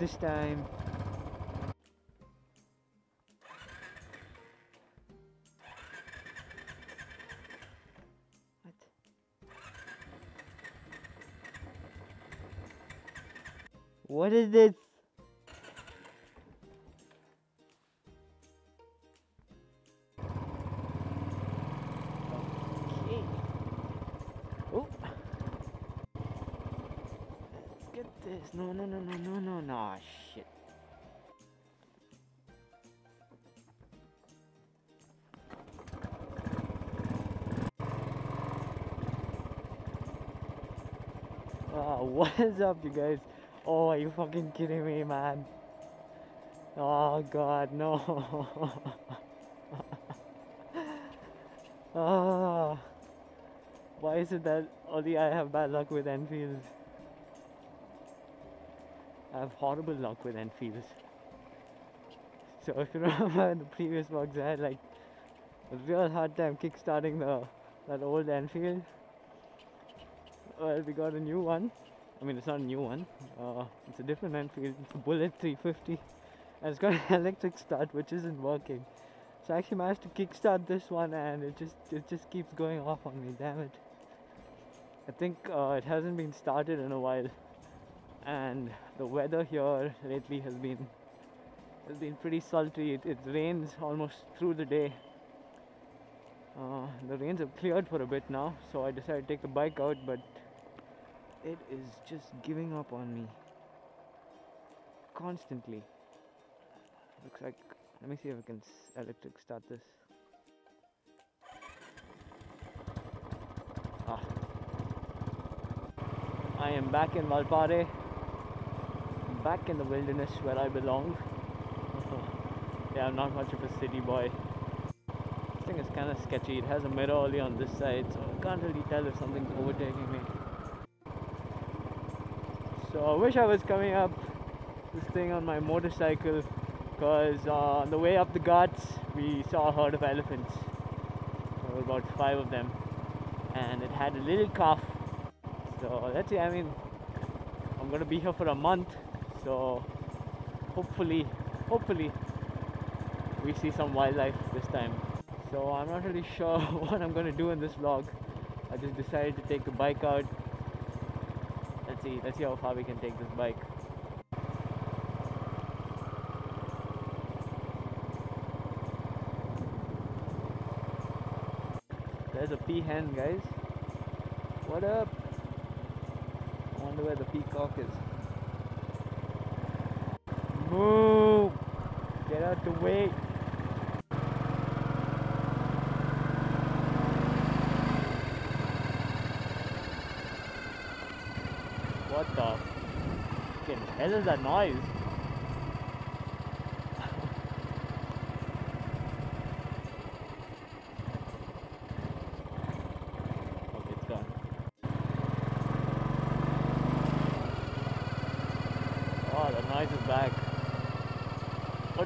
this time. What? What is this? This. No, no, no, no, no, no, no. Shit. Oh, what is up, you guys? Oh, are you fucking kidding me, man? Oh, God, no. Ah, why is it that only I have bad luck with Enfields? I have horrible luck with Enfields. So if you remember in the previous vlogs, I had like a real hard time kickstarting the that old Enfield. Well, we got a new one. I mean, it's not a new one. Uh, it's a different Enfield. It's a Bullet 350, and it's got an electric start, which isn't working. So I actually managed to kickstart this one, and it just it just keeps going off on me. Damn it! I think uh, it hasn't been started in a while, and the weather here lately has been has been pretty sultry. It, it rains almost through the day. Uh, the rains have cleared for a bit now, so I decided to take the bike out, but it is just giving up on me constantly. Looks like. Let me see if I can electric start this. Ah. I am back in Valparai, back in the wilderness where I belong. yeah, I'm not much of a city boy. This thing is kind of sketchy. It has a mirror only on this side, so I can't really tell if something's overtaking me. So I wish I was coming up this thing on my motorcycle because uh, on the way up the ghats we saw a herd of elephants. There were about five of them, and it had a little calf. So let's see. I mean, I'm gonna be here for a month, so hopefully, hopefully, we see some wildlife this time. So I'm not really sure what I'm gonna do in this vlog. I just decided to take the bike out. Let's see. Let's see how far we can take this bike. There's a peahen, guys. What up? I wonder where the peacock is. Out the way! What the fucking hell is that noise?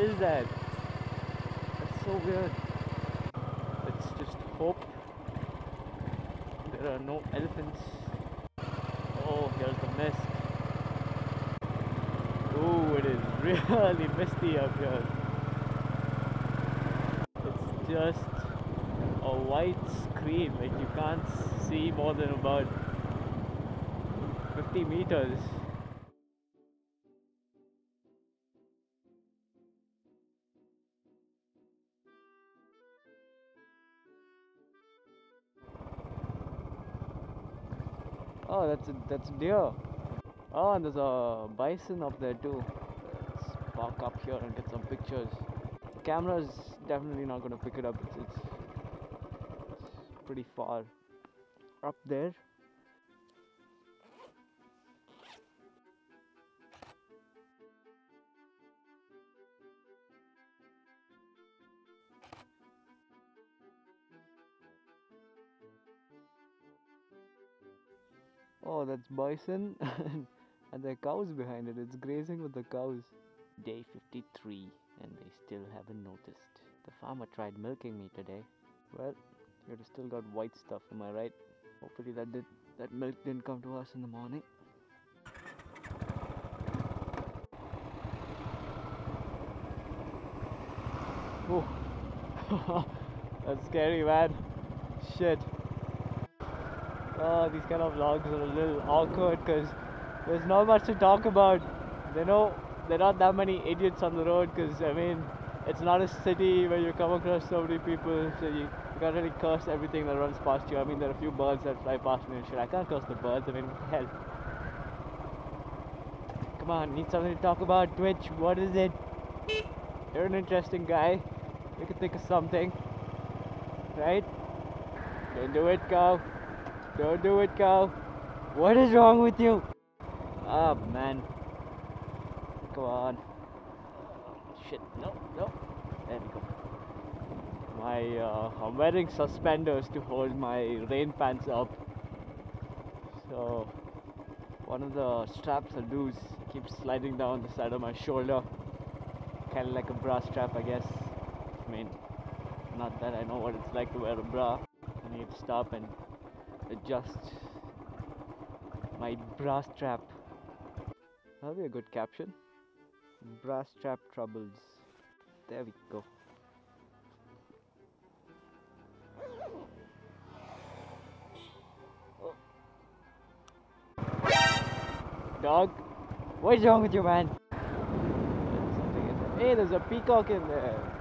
Is that? That's so weird. Let's just hope there are no elephants. Oh, here's the mist. Oh, it is really misty up here. It's just a white screen, like you can't see more than about 50 meters. Oh, that's a, that's a deer. Oh, and there's a bison up there too. Let's park up here and get some pictures. The camera is definitely not going to pick it up. It's, it's, it's pretty far up there. Oh, that's bison and the cows behind it. It's grazing with the cows. Day 53 and they still haven't noticed. The farmer tried milking me today. Well, it still got white stuff, am I right? Hopefully that did that milk didn't come to us in the morning. Oh, that's scary, man. Shit. Oh, these kind of vlogs are a little awkward because there's not much to talk about. They know there are not that many idiots on the road because I mean it's not a city where you come across so many people, so you, you can't really curse everything that runs past you. I mean, there are a few birds that fly past me and shit. I can't curse the birds. I mean, hell. Come on, need something to talk about. Twitch, what is it? You're an interesting guy. You can think of something, right? Don't do it, cow. Don't do it, cow. What is wrong with you? Ah, man. Come on. Shit, no, no. There we go. My, uh, I'm wearing suspenders to hold my rain pants up. So, one of the straps are loose. Keeps sliding down the side of my shoulder. Kind of like a bra strap, I guess. I mean, not that I know what it's like to wear a bra. I need to stop and adjust my bra strap. That'll be a good caption. Bra strap troubles. There we go. Dog, what's wrong with you, man? Hey, there's a peacock in there.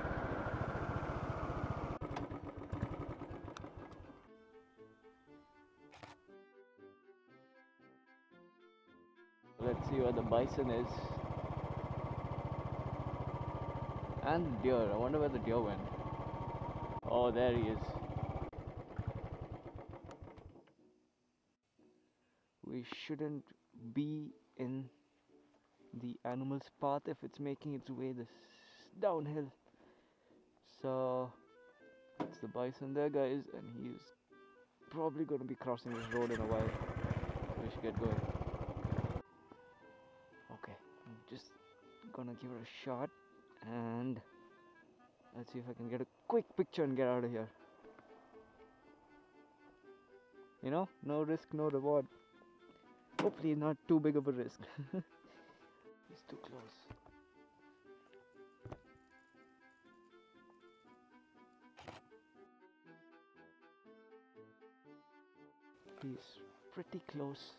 Let's see where the bison is. And the deer. I wonder where the deer went. Oh, there he is. We shouldn't be in the animal's path if it's making its way this downhill. So, it's the bison there, guys, and he's probably going to be crossing this road in a while. So we should get going. Gonna give it a shot and let's see if I can get a quick picture and get out of here. You know, no risk, no reward. Hopefully, not too big of a risk. it's too close. He's pretty close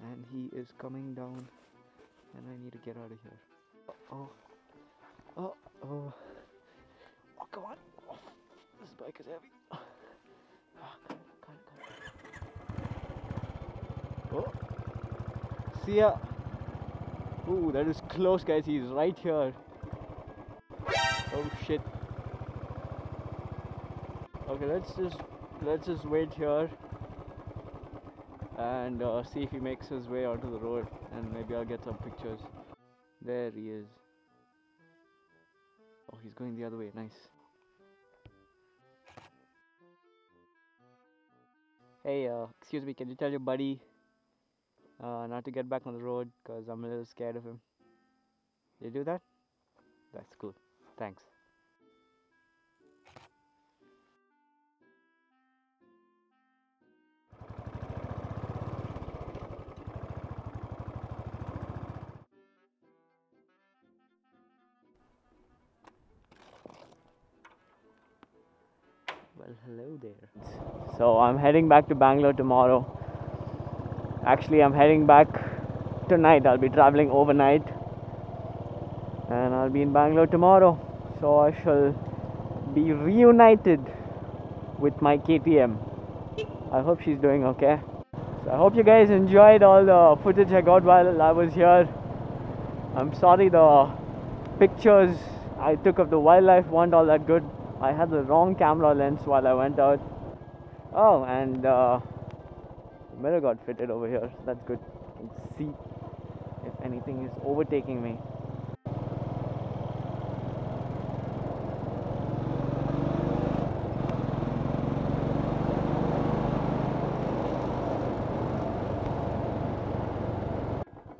and he is coming down and I need to get out of here. Oh, oh, oh, oh, come on! Oh, this bike is heavy. Oh, come on, come on, Oh, see ya. Ooh, that is close, guys. He's right here. Oh shit. Okay, let's just let's just wait here and uh, see if he makes his way onto the road and maybe I'll get some pictures. There he is. Oh, he's going the other way. Nice. Hey, uh, excuse me, can you tell your buddy uh, not to get back on the road because I'm a little scared of him? You do that? That's cool. Thanks. Well, hello there. So I'm heading back to Bangalore tomorrow. Actually, I'm heading back tonight. I'll be traveling overnight and I'll be in Bangalore tomorrow. So I shall be reunited with my KTM. I hope she's doing okay. So I hope you guys enjoyed all the footage I got while I was here. I'm sorry the pictures I took of the wildlife weren't all that good. I had the wrong camera lens while I went out. Oh, and uh, the mirror got fitted over here. So that's good. Can see if anything is overtaking me.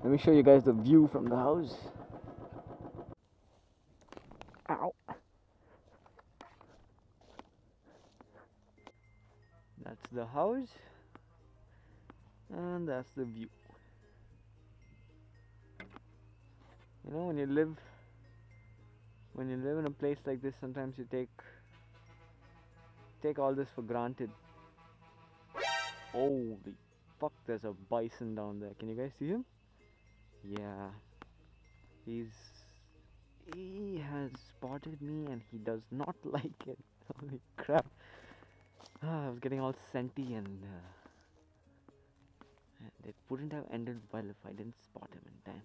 Let me show you guys the view from the house. Ow. That's the house. And that's the view. You know, when you live when you live in a place like this, sometimes you take take all this for granted. Holy fuck! There's a bison down there. Can you guys see him? Yeah, he's he has spotted me and he does not like it. Holy crap! Ah, I was getting all scenty and, uh, and it wouldn't have ended well if I didn't spot him in time.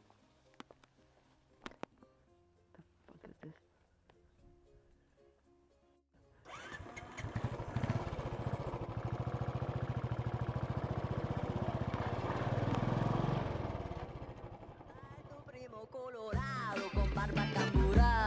The fuck is this? Colorado con barba camburada.